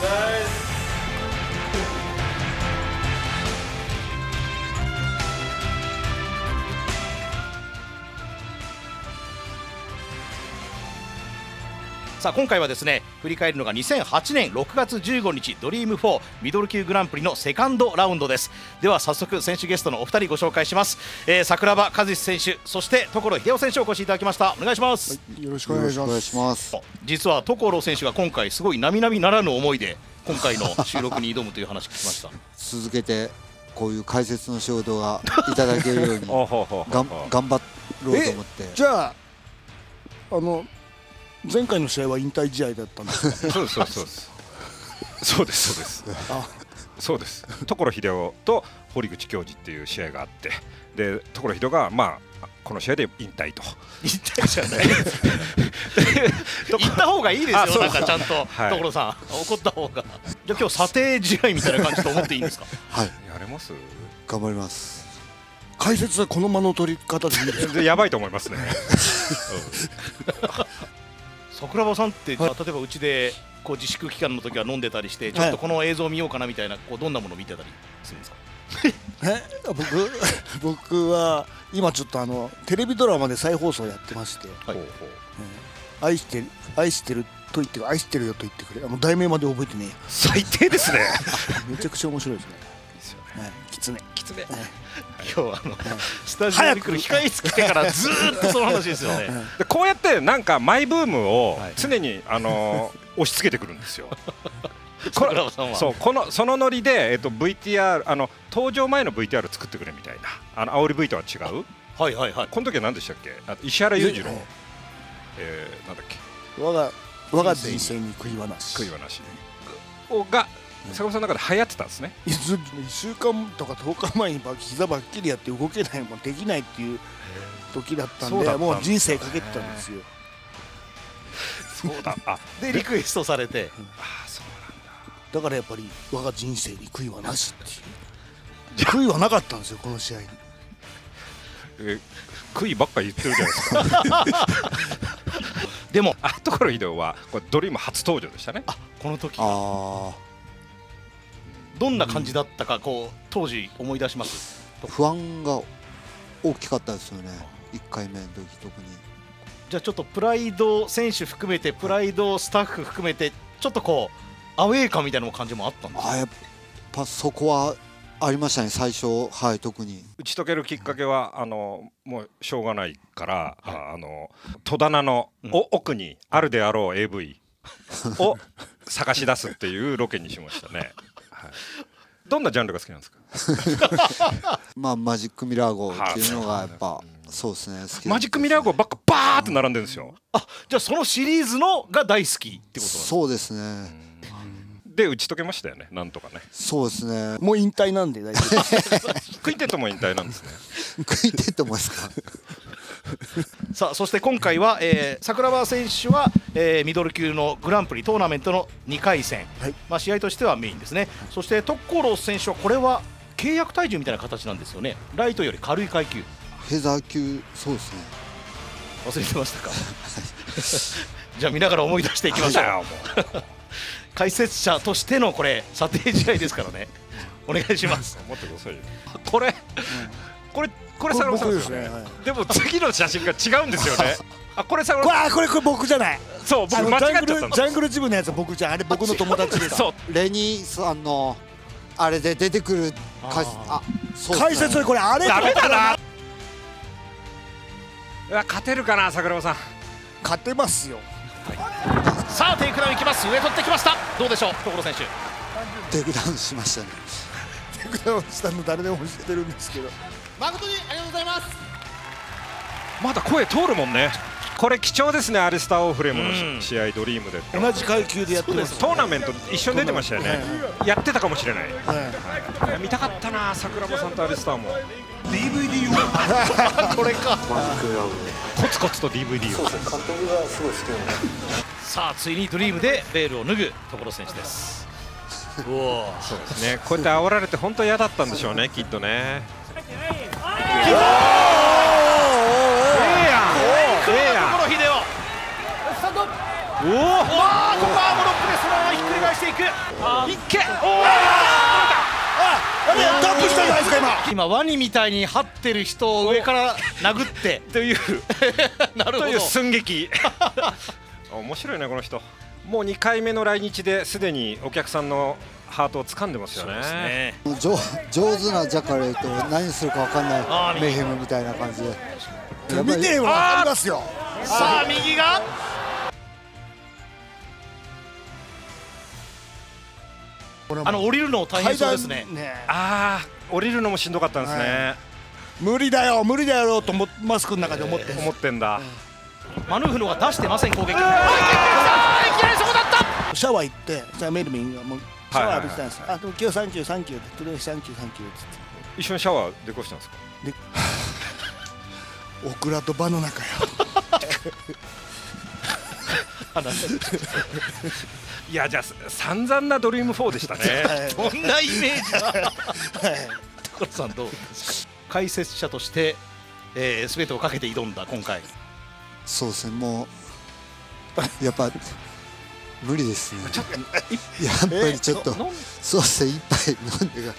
guys. さあ今回はですね振り返るのが2008年6月15日ドリーム4ミドル級グランプリのセカンドラウンドです。では早速選手ゲストのお二人ご紹介します、えー、桜庭和志選手そして所秀夫選手をお越しいただきました。お願いします、はい、よろしくお願いします。ます。実は所選手が今回すごい並々ならぬ思いで今回の収録に挑むという話聞きました。続けてこういう解説の仕事がいただけるように がん頑張ろうと思って。じゃああの前回の試合は引退試合だったんです。そうですそうですそうですそうです。そうです。所秀夫と堀口教授っていう試合があって。で所秀夫がまあこの試合で引退と。引退じゃない。言った方がいいですよなんかちゃんと、はい、所さん。怒った方が。じゃあ今日査定試合みたいな感じと思っていいんですか？はい。やれます？頑張ります。解説はこの間の取り方でいいですか？やばいと思いますね桜庭さんって、はい、例えばうちでこう自粛期間の時は飲んでたりしてちょっとこの映像を見ようかなみたいなこうどんなものを見てたりするんですか？え僕 僕は今ちょっとあのテレビドラマで再放送やってまして、はい。えー、愛してる愛してると言って愛してるよと言ってくれあの題名まで覚えてね最低ですね。めちゃくちゃ面白いですねはい、きつね。きつね、はい、今日あの、スタジオに来る控え室来てからずっとその話ですよね。でこうやってなんかマイブームを常に、あの 押し付けてくるんですよ。こそうこのそのノリで、えっと、VTR あの登場前の VTR 作ってくれみたいな。あの煽り V とは違う。はいはいはい。この時は何でしたっけ？あ石原裕次郎、えー、なんだっけ？我が我が人生に悔いはなし。悔いはなしが坂本さんの中で流行ってたんですね。1週間とか10日前に膝ばっきりやって動けないもできないっていう時だったんでもう人生かけてたんですよ。そうだあ でリクエストされて、あそうなんだ。だからやっぱり我が人生に悔いはなしっていう。悔いはなかったんですよこの試合に。え悔いばっかり言ってるじゃないですか。でもあところ移動はこれドリーム初登場でしたね。あこの時。あどんな感じだったかこう当時思い出します？不安が大きかったですよね。1回目の時特に。じゃあちょっとプライド選手含めてプライドスタッフ含めてちょっとこうアウェー感みたいな感じもあったんですか？やっぱそこはありましたね最初。はい特に。打ち解けるきっかけはあのもうしょうがないから、はい、あの戸棚の、うん、奥にあるであろう AV を探し出すっていうロケにしましたねどんなジャンルが好きなんですか？まあマジックミラー号っていうのがやっぱそうですね。好きマジックミラー号ばっかバーって並んでるんですよ。あじゃあそのシリーズのが大好きってことそうですね。で打ち解けましたよね。なんとかね。そうですね。もう引退なんで大丈夫クイテットも引退なんですね。クイテットもですか？さあそして今回は、えー、桜庭選手は、えー、ミドル級のグランプリトーナメントの2回戦、はい、まあ、試合としてはメインですね、そして所選手はこれは契約体重みたいな形なんですよね。ライトより軽い階級。フェザー級そうですね。忘れてましたか？じゃあ見ながら思い出していきましょう。解説者としてのこれ査定試合ですからね。お願いします。これ、うん、これこれ坂本さん。ですね、はい、でも次の写真が違うんですよね。あこれ坂本さん。これこれ僕じゃない。そう僕間違っちゃったジャングルジムのやつ僕じゃあれ僕の友達ですそう。レニーさんのあれで出てくる。解あそう、ね、解説でこれあれダメだな。うわ勝てるかな桜庭さん。勝てますよ、はい、さあテイクダウンいきます。上取ってきました。どうでしょう所選手。テイクダウンしましたね。テイクダウンしたの誰でも知ってるんですけど誠にありがとうございます。まだ声通るもんね。これ貴重ですねアリスター・オーフレームの試合ドリームで。同じ階級でやってますトーナメント一緒に出てましたよね。やってたかもしれない、はい、見たかったな桜庭さんとアリスターも。DVD を。これか。コツコツと DVD を。そうです監督がすごい好きなのさあついにドリームでベールを脱ぐ所選手です。そうですね。こうやって煽られて本当嫌だったんでしょうねきっとねおおここはブロックでそのままひっくり返していくいっけおおあれタップしたじゃないですか今今ワニみたいに張ってる人を上から殴ってというなるほどという寸劇面白いねこの人もう2回目の来日ですでにお客さんのハートを掴んでますよね。ね。上上手なジャカレーと何するか分かんないメヘムみたいな感じで。見てれば分かりますよ。さあ右が。あの降りるの大変そうですね。ね。ああ降りるのもしんどかったんですね、はい、無理だよ無理だよとマスクの中で思って、思ってんだ、マヌフのが出してません攻撃、いきなりそこだったシャワー行ってじゃあメルミンがもうシャワー浴びてたんです、はいはい、あでも今日サンキューサンキューとりあえずサンキューサンキューっつって。一緒にシャワーでこしたんですか？で オクラとバの中よ いやじゃあ散々なドリーム4でしたね。どんなイメージだ、はい、所さんどうですか？解説者として、えー、全てをかけて挑んだ今回。そうですね。もうやっぱ無理ですね。やっぱりちょっとそうですね一杯飲んで